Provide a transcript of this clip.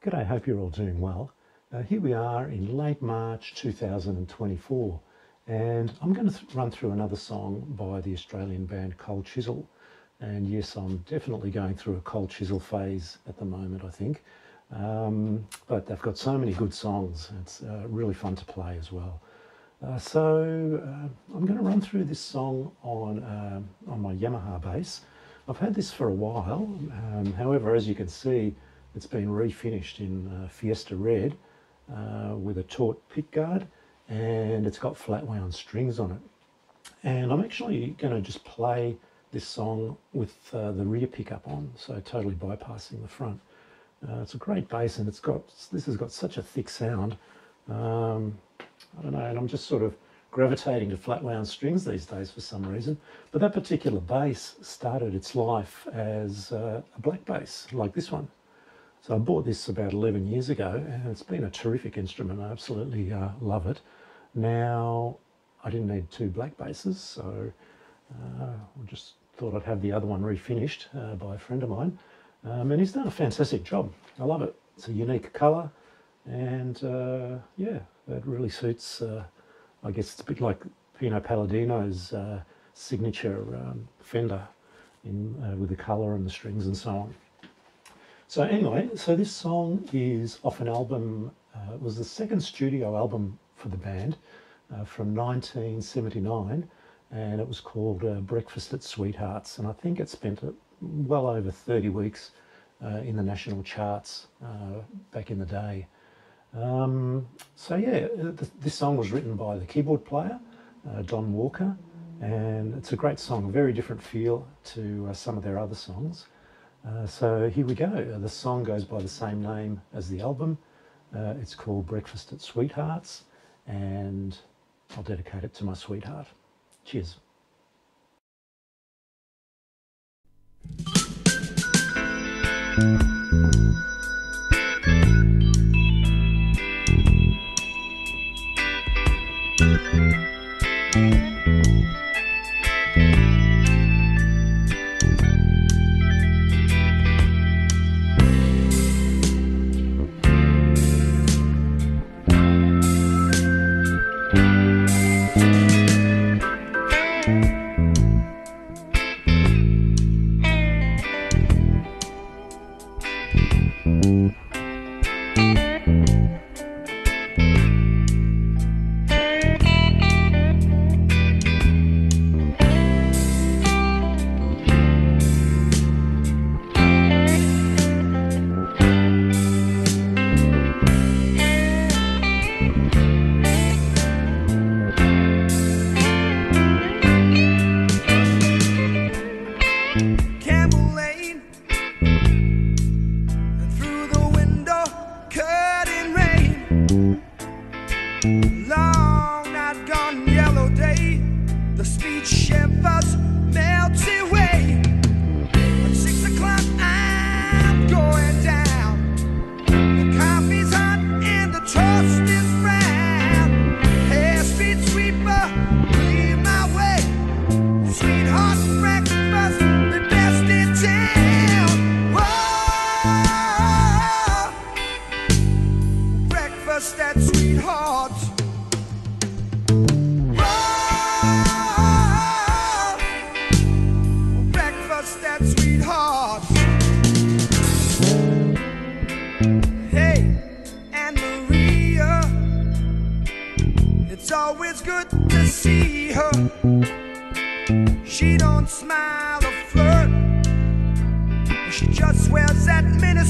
G'day, hope you're all doing well. Uh, here we are in late March 2024, and I'm going to th- run through another song by the Australian band Cold Chisel. And yes, I'm definitely going through a Cold Chisel phase at the moment, I think. Um, but they've got so many good songs, it's uh, really fun to play as well. Uh, so uh, I'm going to run through this song on, uh, on my Yamaha bass. I've had this for a while, um, however, as you can see, it's been refinished in uh, Fiesta Red uh, with a tort pickguard and it's got flat wound strings on it. And I'm actually going to just play this song with uh, the rear pickup on, so totally bypassing the front. Uh, it's a great bass and it's got, this has got such a thick sound. Um, I don't know, and I'm just sort of gravitating to flat wound strings these days for some reason. But that particular bass started its life as uh, a black bass, like this one. So I bought this about 11 years ago and it's been a terrific instrument. I absolutely uh, love it. Now, I didn't need two black basses, so uh, I just thought I'd have the other one refinished uh, by a friend of mine. Um, and he's done a fantastic job. I love it. It's a unique colour and uh, yeah, that really suits, uh, I guess it's a bit like Pino Palladino's uh, signature um, Fender in, with the colour and the strings and so on. So anyway, so this song is off an album, uh, it was the second studio album for the band uh, from 1979 and it was called uh, Breakfast at Sweethearts and I think it spent well over 30 weeks uh, in the national charts uh, back in the day. Um, so yeah, uh, th this song was written by the keyboard player, Don Walker, and it's a great song, very different feel to some of their other songs. Uh, so here we go. Uh, the song goes by the same name as the album. Uh, it's called Breakfast at Sweethearts, and I'll dedicate it to my sweetheart. Cheers. speech away. At six o'clock, I'm going down. The coffee's hot and the toast is brown. Hey, street sweeper, lead my way. Sweetheart, breakfast, the best in town. Whoa, breakfast at sweetheart. Always good to see her. She don't smile or flirt. She just wears that mini